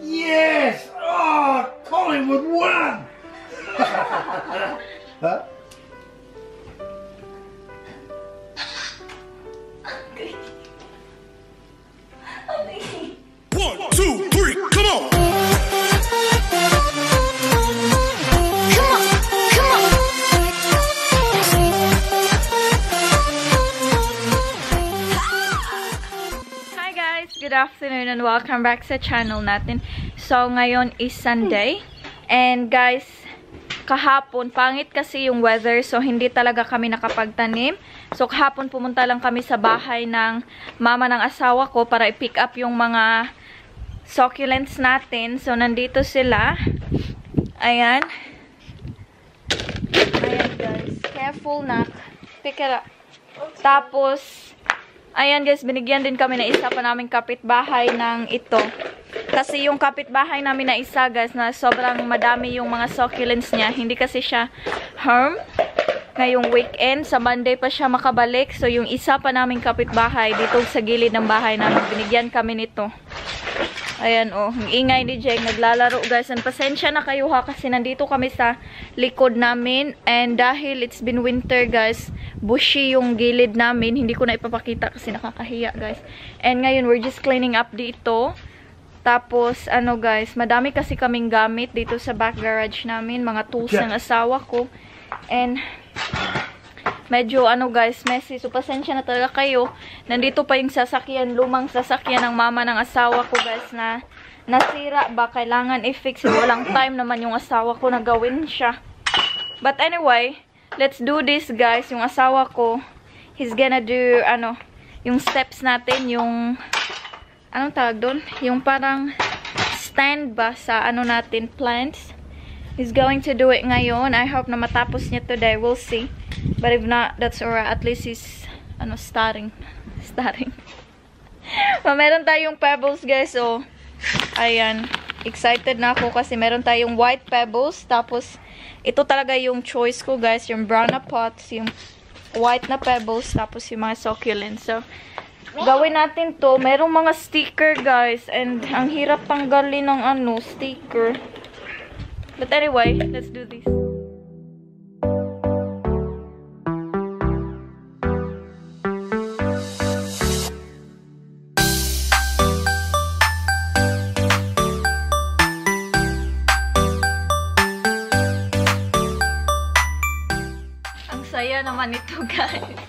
Yes! Oh, Collingwood won! huh? Good afternoon and welcome back sa channel natin. So, ngayon is Sunday. And guys, kahapon, pangit kasi yung weather. So, hindi talaga kami nakapagtanim. So, kahapon pumunta lang kami sa bahay ng mama ng asawa ko para i-pick up yung mga succulents natin. So, nandito sila. Ayan. Ayan guys. Careful na. Pick it up. Tapos, Ayan guys, binigyan din kami na isa pa naming kapitbahay ng ito. Kasi yung kapitbahay namin na isa guys, na sobrang madami yung mga succulents niya. Hindi kasi siya herm. Ngayong weekend, sa Monday pa siya makabalik. So yung isa pa naming kapitbahay dito sa gilid ng bahay namin, binigyan kami nito. Ayan oh, ingay ni Jake naglalaro guys. And pasensya na kayo ha kasi nandito kami sa likod namin. And dahil it's been winter guys, bushy yung gilid namin. Hindi ko na ipapakita kasi nakakahiya guys. And ngayon we're just cleaning up dito. Tapos ano guys, madami kasi kaming gamit dito sa back garage namin. Mga tools ng asawa ko. And medyo ano guys, messy. So, pasensya na talaga kayo. Nandito pa yung sasakyan, lumang sasakyan ng mama ng asawa ko guys na nasira ba, kailangan i-fix. Walang time naman yung asawa ko na gawin siya. But anyway, let's do this guys. Yung asawa ko, he's gonna do, ano, yung steps natin, yung, anong tawag doon? Yung parang stand ba sa ano natin, plants. He's going to do it ngayon. I hope na matapos niya today. We'll see. But if not, that's alright. At least he's, ano, starting. Starting. Ma, meron tayong pebbles, guys. So, ayan. Excited na ako kasi meron tayong white pebbles. Tapos, ito talaga yung choice ko, guys. Yung brown na pots, yung white na pebbles, tapos yung mga succulents. So, gawin natin to. Merong mga sticker, guys. And, ang hirap tanggalin ng ano, sticker. But anyway, let's do this. Saya naman ito,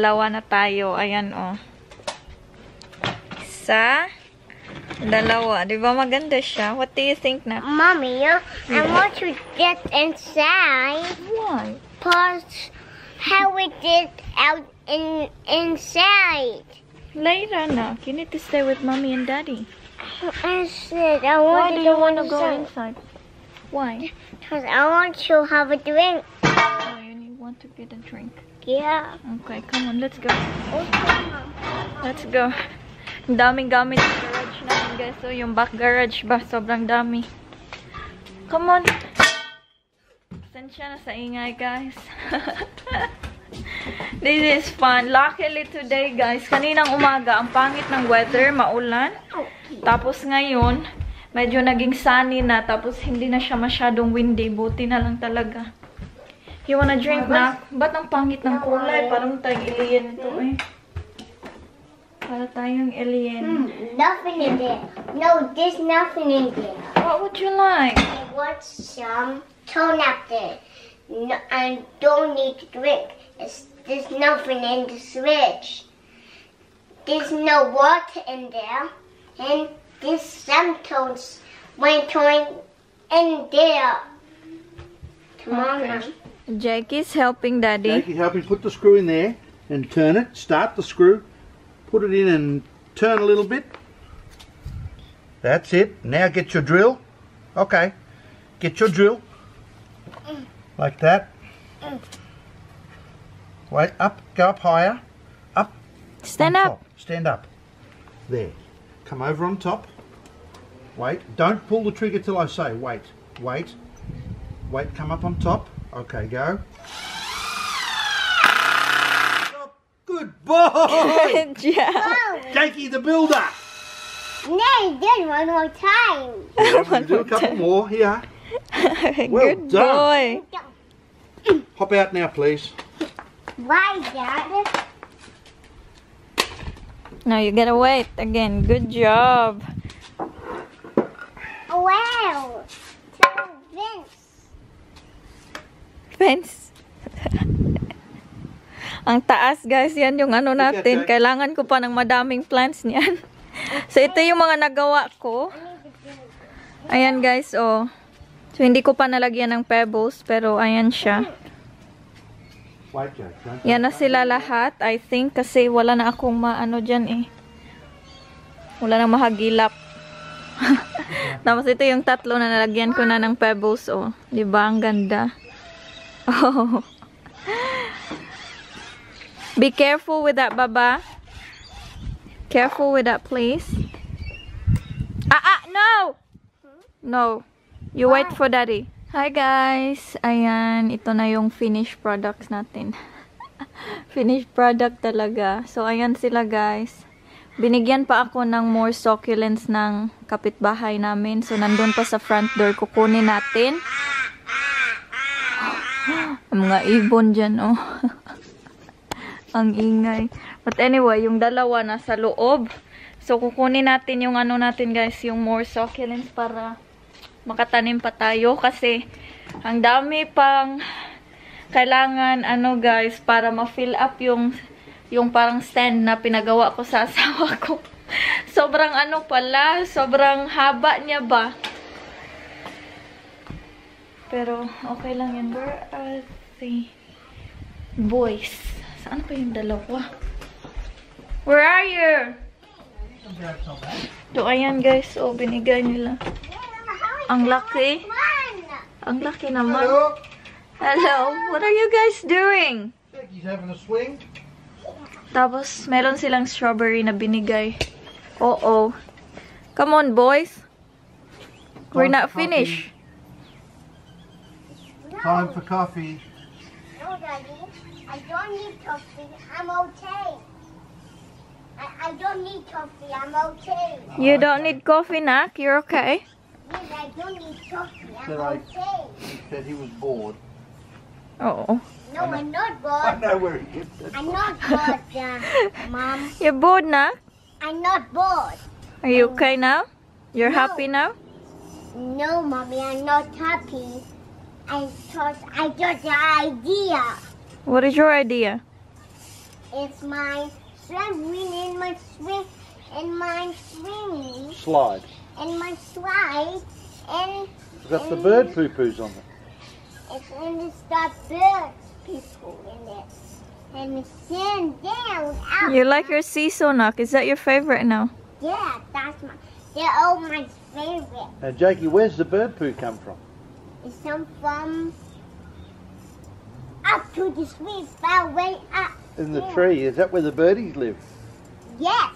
Nakadalawa na tayo. Ayan, oh. Isa. Dalawa. Di ba maganda siya? What do you think na? Mommy, I want to get inside. Why? Put how it is out in inside. Later, Nak. You need to stay with mommy and daddy. I said I Why want do to you go want to go inside. Why? Because I want to have a drink. Oh, you want to get a drink. Yeah. Okay, come on, let's go. Let's go. Daming gamit sa garage namin, guys. So, yung back garage ba? Sobrang dami. Come on. Pasensya na sa ingay, guys. This is fun. Luckily today, guys, kaninang umaga, ang pangit ng weather, maulan. Tapos ngayon, medyo naging sunny na, tapos hindi na siya masyadong windy. Buti na lang talaga. You wanna drink na? Ba't ang pangit ng kulay? Parang tayong alien ito eh. Para tayong alien. Nothing in there. No, there's nothing in there. What would you like? I want some tone up there. No, I don't need to drink. It's, there's nothing in the fridge. There's no water in there. And there's some tones went on in there. Come on, Okay. Jackie's helping daddy. Jakey's helping put the screw in there and turn it. Start the screw, put it in and turn a little bit. That's it. Now get your drill. Okay. Get your drill. Like that. Wait, up, go up higher. Up. Stand up. top. Stand up. There. Come over on top. Wait. Don't pull the trigger till I say. Wait. Wait. Wait. Come up on top. Okay, go. Stop. Good boy. Good job. Oh, Jakey the builder. no, there's one more time. Yeah, we'll do a couple more here. Well Good done. boy. Hop out now, please. Why, Dad? Now you gotta wait again. Good job. Oh, wow. Fence. Ang taas guys, yan yung ano natin. Kailangan ko pa ng madaming plants niyan. So ito yung mga nagawa ko. Ayan guys, oh. So hindi ko pa nalagyan ng pebbles, pero ayan siya. Yan na sila lahat, I think, kasi wala na akong maano dyan eh. Wala na mahagilap. Tapos ito yung tatlo na nalagyan ko na ng pebbles, oh. Ba Ang ganda. Oh. Be careful with that, Baba. Careful with that, please. Ah, ah, no! No. You wait for daddy. Hi guys! Ayan, ito na yung finished products natin. finished product talaga. So, ayan sila guys. Binigyan pa ako ng more succulents ng kapitbahay namin. So, nandun pa sa front door. Kukunin natin. Mga ibon dyan, oh. Ang ingay. But anyway, yung dalawa nasa loob. So, kukunin natin yung ano natin guys, yung more succulents para makatanim pa tayo. Kasi, ang dami pang kailangan, ano guys, para ma-fill up yung yung parang stand na pinagawa ko sa asawa ko. Sobrang ano pala, sobrang haba niya ba? Pero, okay lang yan. Where are the boys? Saan pa yung dalawa? Where are you? So, ayan guys. Oh, binigay nila. Ang laki. Ang laki naman. Hello. Hello. What are you guys doing? Jakey's having a swing. Tapos, meron silang strawberry na binigay. Oo. Come on, boys. We're not finished. Time for coffee. No, Daddy. I don't need coffee. I'm okay. I, I don't need coffee. I'm okay. You don't need coffee, Nak. You're okay. Yes, I don't need coffee. I'm Said I- okay. He said he was bored. Oh. No, I'm not I bored. know where he gets it. I'm not bored, uh, Mom. You're bored, Nak? I'm not bored. Are you okay now? You're No. happy now? No, Mommy, I'm not happy. I thought I got the idea. What is your idea? It's my swim and my swim in my swimming Slide. and my slide and Is that the bird poo poos on it? it's in the start birds people in it. And stand down. Out. You like your seesaw knock? Is that your favorite now? Yeah, that's my. They're all my favorite. Now, Jakey, where's the bird poo come from? It's some from up to the sweet far way up. In the Yeah. tree. Is that where the birdies live? Yes.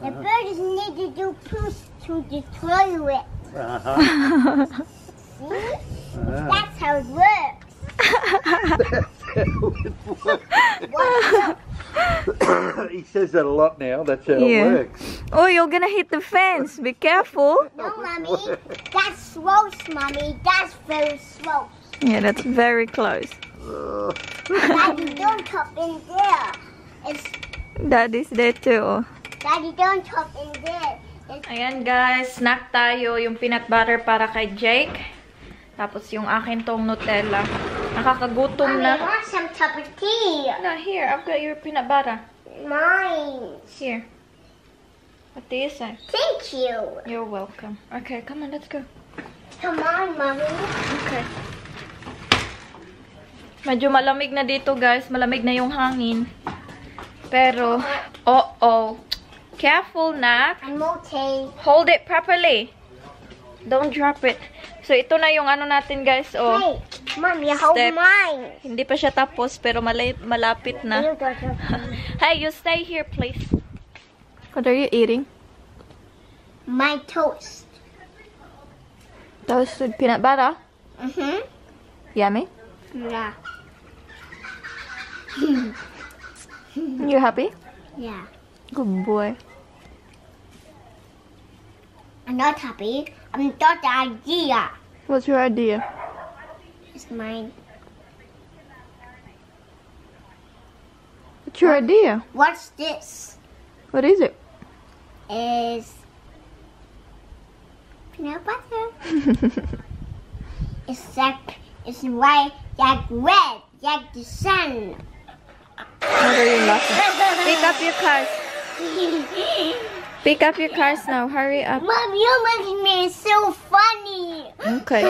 The Uh-huh. birds need to do poos to the toilet. Uh-huh. See? uh-huh. That's how it works. he says that a lot now. That's how Yeah. it works. oh, you're gonna hit the fence. Be careful. No, mommy. That's slow, mommy. That's very slow. Yeah, that's very close. Daddy, don't hop in there. It's Daddy's there too. Daddy, don't hop in there. It's Ayan guys, snack tayo. Yung peanut butter para kay Jake. Tapos yung akin tong Nutella. Nakakagutom Mommy, I na. want some cup of tea. No, here, I've got your peanut butter. Mine. Here. What do you say? Thank you. You're welcome. Okay, come on, let's go. Come on, mommy. Okay. Medyo malamig na dito guys. Malamig na yung hangin. Pero, oh oh. Careful na. I'm okay. Hold it properly. Don't drop it. So, ito na yung ano natin guys. Oh, Hey, mommy, hold Step. mine. hindi pa siya tapos pero malay, malapit na. You Hey, you stay here please. What are you eating? My toast. Toast with peanut butter. Mm-hmm. Yummy. Yeah. You happy? Yeah. Good boy. I'm not happy. I'm not the idea. What's your idea? It's mine. What's your idea? What's this? What is it? Is peanut butter. It's like it's white, like red, like the sun. What are you laughing? Pick up your cars. Pick up your cars now. Hurry up. Mom, you're making me so funny. Okay.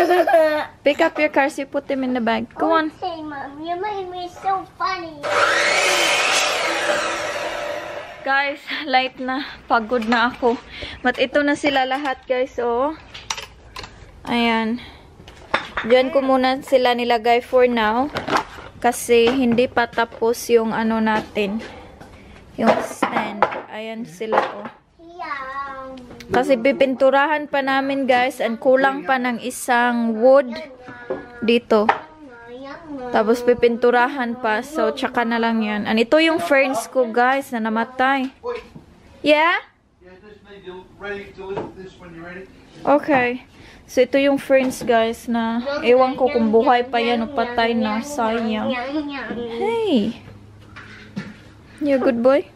Pick up your cars. You put them in the bag. Go on. Okay, Mom, you're making me so funny. Guys, light na. Pagod na ako. But ito na sila lahat, guys. Oh. Ayan. Diyan ko muna sila nilagay for now. Kasi hindi pa tapos yung ano natin. Yung stand. Ayan sila, oh. Kasi pipinturahan pa namin, guys. And kulang pa ng isang wood dito. Tapos pipinturahan pa. So, tsaka na lang yan. And ito yung ferns ko, guys, na namatay. Yeah? Okay. So, ito yung ferns, guys, na ewan ko kung buhay pa yan o patay na. Sayang. Hey! You good boy?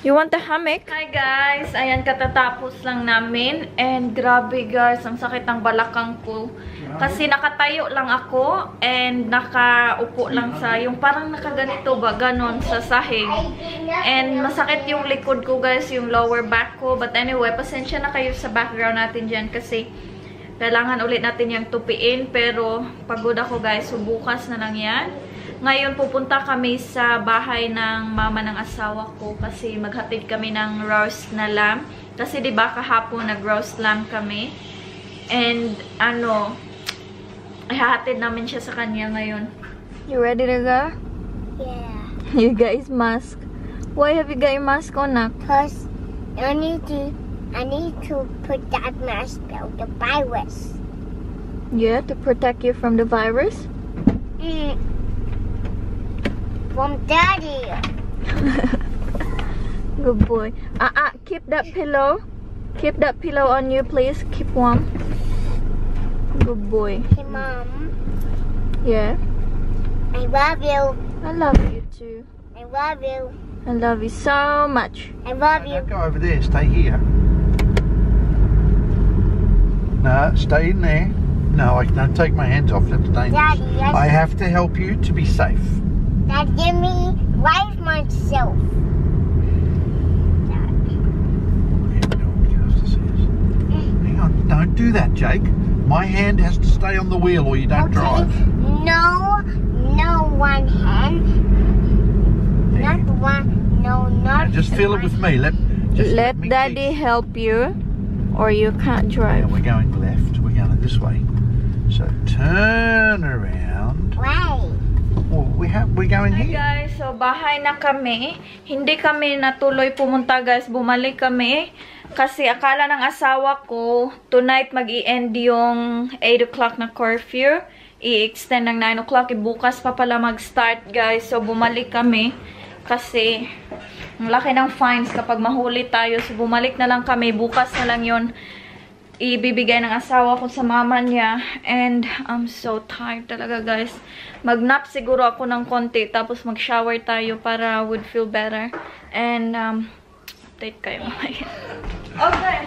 You want a hammock? Hi guys! Ayan, katatapos lang namin. And grabe guys, ang sakit ng balakang ko. Kasi nakatayo lang ako and nakaupo lang sa, yung parang nakaganito ba, ganon sa sahig. And masakit yung likod ko guys, yung lower back ko. But anyway, pasensya na kayo sa background natin dyan kasi kailangan ulit natin yung tupiin. Pero pagod ako guys, so bukas na lang yan. Ngayon pupunta kami sa bahay ng mama ng asawa ko kasi maghatid kami ng roast na lamb. Kasi 'di ba kahapon nag-roast lamb kami. And ano, ihahatid namin siya sa kanya ngayon. You ready to go? Yeah. You his mask. Why have you got your mask on, Nak? Cause I need to, I need to put that mask out the virus. Yeah, to protect you from the virus. Mm. From daddy. Good boy. Ah, ah, keep that pillow. Keep that pillow on you, please. Keep warm. Good boy. Hey mom, Yeah. I love you. I love you too. I love you. I love you so much. I love Now you. go over there. Stay here. No, stay in there. No, I can't take my hands off. That's dangerous. Daddy, yes. I have to help you to be safe. Dad, give me life myself. Hang on, don't do that, Jake. My hand has to stay on the wheel or you don't Okay. drive. no, no one hand. Not one, no, Now not just feel it with me. Let just Let me daddy keep- help you or you can't Yeah, drive. we're going left. We're going this way. So turn around. way. Well, we have. We're going Hi here. guys, so bahay na kami. Hindi kami natuloy pumunta guys, bumalik kami. Kasi akala ng asawa ko, tonight mag end yung 8 o'clock na curfew. I-extend ng 9 o'clock. Bukas pa pala mag-start guys. So bumalik kami. Kasi ang laki ng fines kapag mahuli tayo. So bumalik na lang kami. Bukas na lang yon ibibigay ng asawa ko sa mama niya. And I'm so tired talaga, guys. Mag-nap siguro ako ng konti, tapos mag-shower tayo para would feel better. And, um, update kayo mamaya. Okay.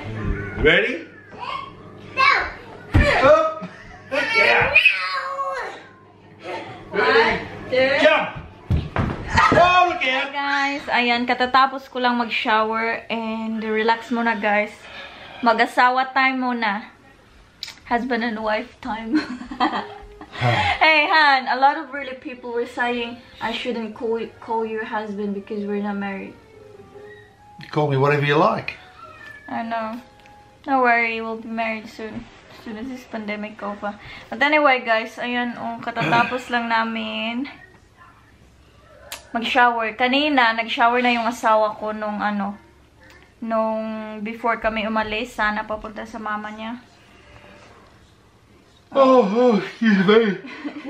Ready? No, Up. Yeah. One, two, Jump. Oh, look out. guys. Ayan, katatapos ko lang mag-shower and relax muna, guys. Mag-asawa time muna. Husband and wife time. hey, Han, a lot of really people were saying I shouldn't call, call your husband because we're not married. Call me whatever you like. I know. Don't worry, we'll be married soon. As soon as this pandemic over. But anyway, guys, ayan, oh, katatapos lang namin mag-shower. Kanina, nag-shower na yung asawa ko nung ano, nung before kami umalis, sana papunta sa mama niya. Oh, oh, excuse me.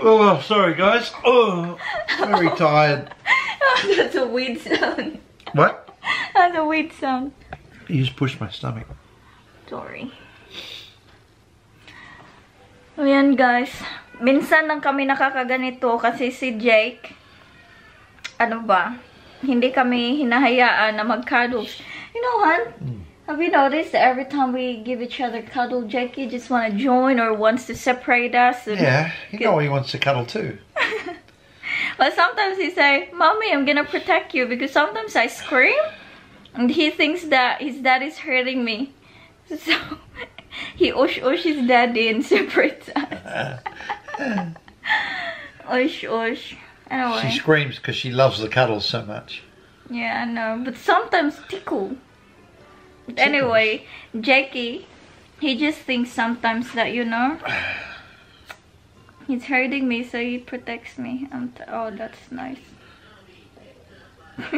Oh, sorry, guys. Oh, very tired. That's a weird sound. What? That's a weird sound. You just pushed my stomach. Sorry. Ayan guys. Minsan lang kami nakakaganito kasi si Jake, ano ba, hindi kami hinahayaan na mag-cuddles. You know, Han, have you noticed that every time we give each other cuddle, Jackie just want to join or wants to separate us? And, Yeah, you know he wants to cuddle too. But sometimes he say, Mommy, I'm gonna protect you because sometimes I scream and he thinks that his dad is hurting me. So he ush ush his daddy and separates us. ush. Anyway, She screams because she loves the cuddles so much. Yeah, I know. But sometimes tickle. But anyway, Jackie, he just thinks sometimes that, you know, he's hurting me, so he protects me. I'm t- oh, that's nice.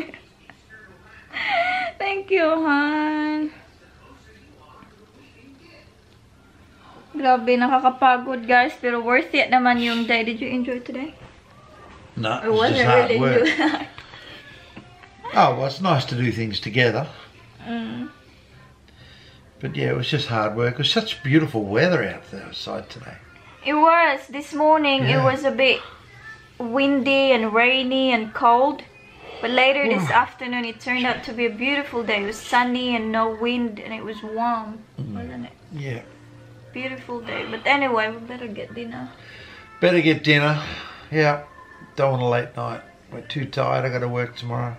Thank you, hon. Grabe, nakakapagod guys, pero worth it naman yung day. Did you enjoy today? No, just it hard really work. Oh, well, it's nice to do things together. mm. But yeah, it was just hard work. It was such beautiful weather out there outside today. It was. This morning it was a bit windy and rainy and cold. But later this afternoon it turned out to be a beautiful day. It was sunny and no wind and it was warm. Wasn't it? Yeah. Beautiful day. But anyway, we better get dinner. Better get dinner. Yeah. Don't want a late night. We're too tired. I got to work tomorrow.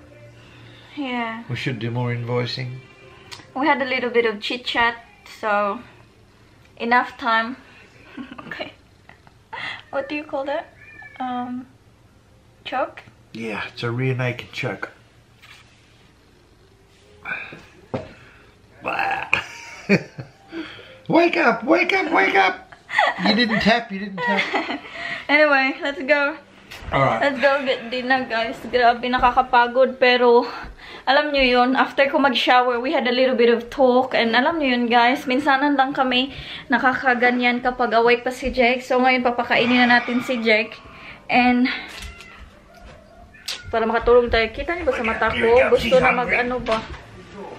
Yeah. We should do more invoicing. We had a little bit of chit chat, so enough time. okay. What do you call that? Um choke? Yeah, it's a rear naked choke. Wake up, wake up, wake up. You didn't tap, you didn't tap. Anyway, let's go. Alright. Let's go get dinner, guys. Grabe, nakakapagod. Pero, alam nyo yun, after ko mag-shower, we had a little bit of talk. And alam nyo yun, guys, minsanan lang kami nakakaganyan kapag awake pa si Jake. So, ngayon, papakainin na natin si Jake. And, para makatulog tayo. Kita niyo ba sa mata ko? Gusto na mag-ano ba?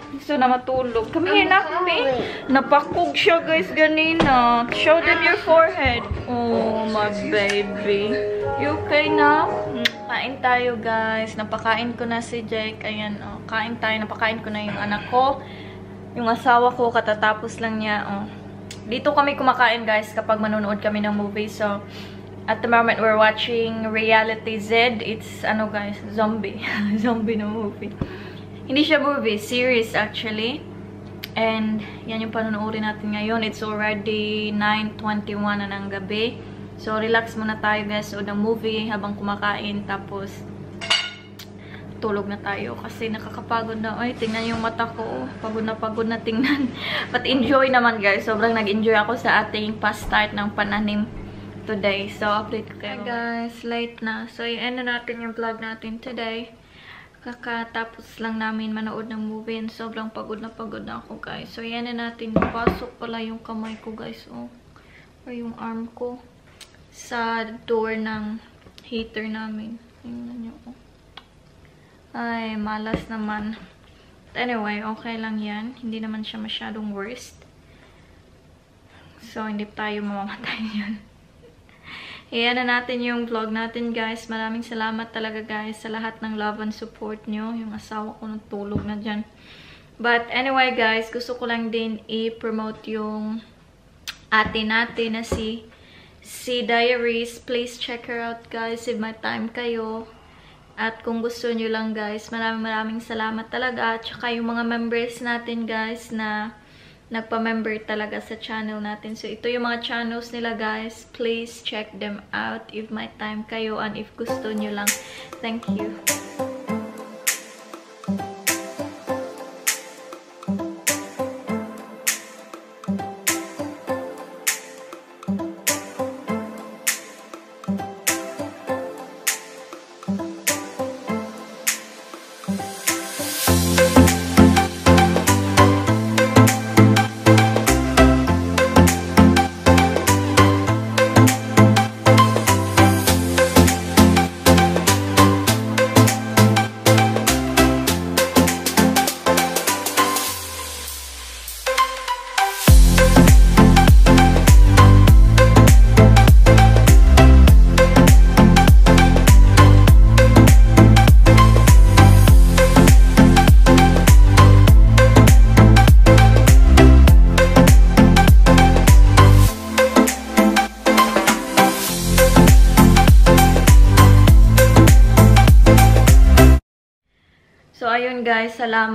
Gusto na matulog. Come here na, kami. Napakog siya, guys, ganina. Show them your forehead. Oh, my baby. Okay na? Mm, Kain tayo, guys. Napakain ko na si Jake. Ayan, oh. Kain tayo. Napakain ko na yung anak ko. Yung asawa ko, katatapos lang niya, oh. Dito kami kumakain, guys, kapag manonood kami ng movie. So, at the moment, we're watching Reality Z. It's, ano, guys, zombie. zombie na movie. Hindi siya movie, series actually. And yan yung panonoodin natin ngayon. It's already 9.21 na ng gabi. So, relax muna tayo guys. So, ng movie habang kumakain. Tapos, tulog na tayo. Kasi nakakapagod na. Ay, tingnan yung mata ko. Pagod na pagod na tingnan. But enjoy naman guys. Sobrang nag-enjoy ako sa ating past-start ng pananim today. So, update ko kayo. Hi guys, late na. So, i-end na natin yung vlog natin today. Kakatapos lang namin manood ng movie and sobrang pagod na pagod na ako guys. So, yan na natin. Pasok pala yung kamay ko guys. Oh. Or yung arm ko. Sa door ng heater namin. Tingnan nyo. Oh. Ay, malas naman. But anyway, okay lang yan. Hindi naman siya masyadong worst. So, hindi tayo mamamatay yan. Iyan na natin yung vlog natin, guys. Maraming salamat talaga, guys, sa lahat ng love and support nyo. Yung asawa ko nagtulog na dyan. But anyway, guys, gusto ko lang din i-promote yung ate natin na si si Diaries. Please check her out, guys, if may time kayo. At kung gusto nyo lang, guys, maraming maraming salamat talaga. At saka yung mga members natin, guys, na nagpa-member talaga sa channel natin. So, ito yung mga channels nila, guys. Please check them out if may time kayo and if gusto nyo lang. Thank you.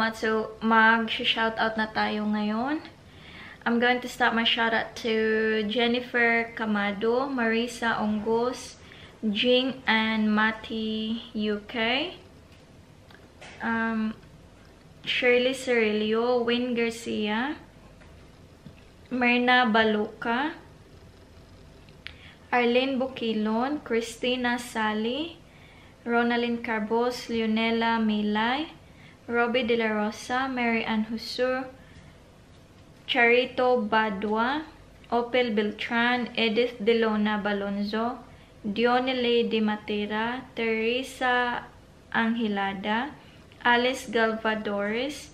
Salamat. So, mag-shoutout na tayo ngayon. I'm going to start my shoutout to Jennifer Camado, Marisa Ongos, Jing and Mati UK, um, Shirley Cirilio, Wayne Garcia, Myrna Baluca, Arlene Bukilon, Christina Sally, Ronaldin Carbos, Leonela Milay, Robbie De La Rosa, Mary Ann Husur, Charito Badwa, Opel Beltran, Edith Delona Balonzo, Dionele De Matera, Teresa Angilada, Alice Galvadores,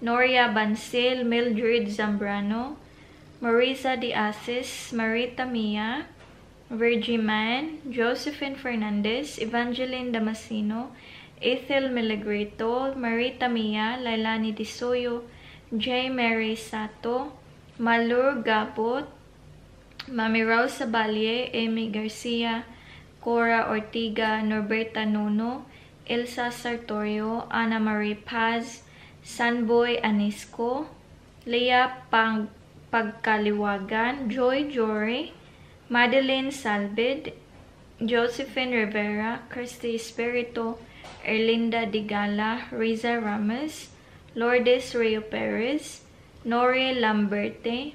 Noria Bancil, Mildred Zambrano, Marisa De Asis, Marita Mia, Virgie Man, Josephine Fernandez, Evangeline Damasino, Ethel Milagrito, Marita Mia, Lailani Disoyo, J. Mary Sato, Malur Gabot, Mami Rose Sabalye, Amy Garcia, Cora Ortiga, Norberta Nuno, Elsa Sartorio, Ana Marie Paz, Sanboy Anisco, Leah Pang Pagkaliwagan, Joy Jory, Madeline Salvid, Josephine Rivera, Christy Espirito, Erlinda Digala, Riza Ramos, Lourdes Rio Perez, Nori Lamberte,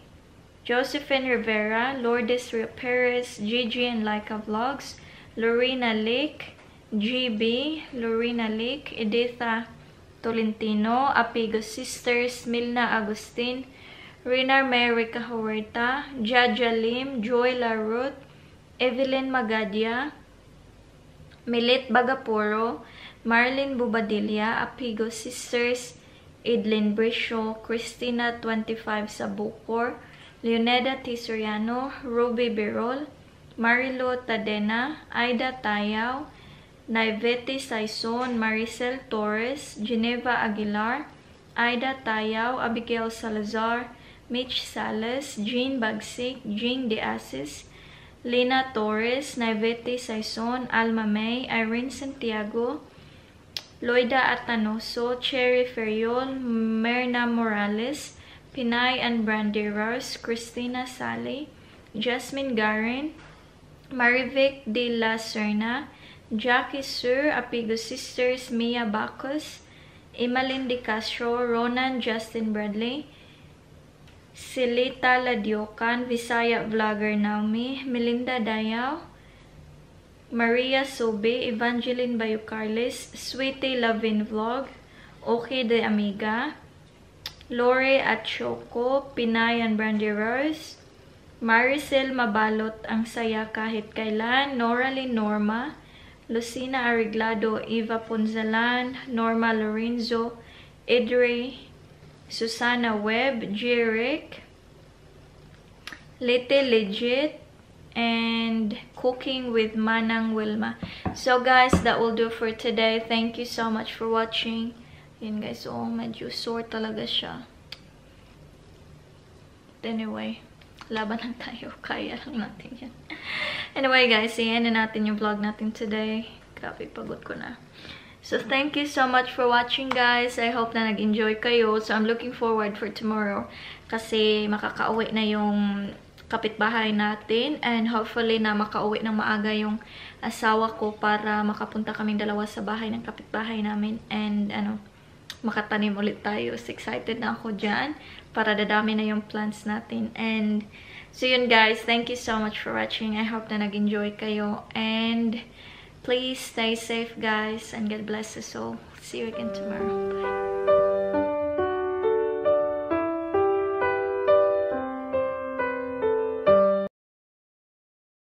Josephine Rivera, Lourdes Rio Perez, Gigi and Laika Vlogs, Lorena Lake, GB, Lorena Lake, Editha Tolentino, Apigo Sisters, Milna Agustin, Rinar Mary Cahuerta, Jaja Lim, Joy Larut, Evelyn Magadia, Milit Bagaporo, Marlene Bubadilla, Apigo Sisters, Idlin Brisho, Christina 25 Sabucor, Leoneda T. Soriano, Ruby Birol, Marilo Tadena, Aida Tayaw, Naivete Saison, Maricel Torres, Geneva Aguilar, Aida Tayaw, Abigail Salazar, Mitch Salas, Jean Bagsik, Jean De Asis, Lina Torres, Naivete Saison, Alma May, Irene Santiago, Loida Atanoso, Cherry Ferriol, Merna Morales, Pinay and Brandy Rose, Christina Sale, Jasmine Garin, Marivic de la Serna, Jackie Sur, Apigo Sisters, Mia Bacos, Emalyn De Castro, Ronan Justin Bradley, Silita Ladiocan, Visaya Vlogger Naomi, Melinda Dayaw, Maria Sobe, Evangeline Bayucarles, Sweetie Lavin Vlog, Okay de Amiga, Lore at Choco, Pinay and Brandy Rose, Maricel Mabalot, Ang Saya Kahit Kailan, Noraline Norma, Lucina Ariglado, Eva Ponzalan, Norma Lorenzo, Idre, Susana Webb, Jerick, Little Legit, and Cooking with Manang Wilma. So guys, that will do for today. Thank you so much for watching. Yun guys, oh, medyo sore talaga siya. Anyway, laban lang tayo. Kaya lang natin yan. Anyway guys, na natin yung vlog natin today. Grabe, pagod ko na. So, thank you so much for watching, guys. I hope na nag-enjoy kayo. So, I'm looking forward for tomorrow. Kasi, makakauwi na yung kapitbahay natin. And hopefully na makauwi ng maaga yung asawa ko para makapunta kaming dalawa sa bahay ng kapitbahay namin. And, ano, makatanim ulit tayo. So, excited na ako dyan para dadami na yung plants natin. And, so yun guys, thank you so much for watching. I hope na nag-enjoy kayo. And, please stay safe guys and God bless us all. See you again tomorrow. Bye.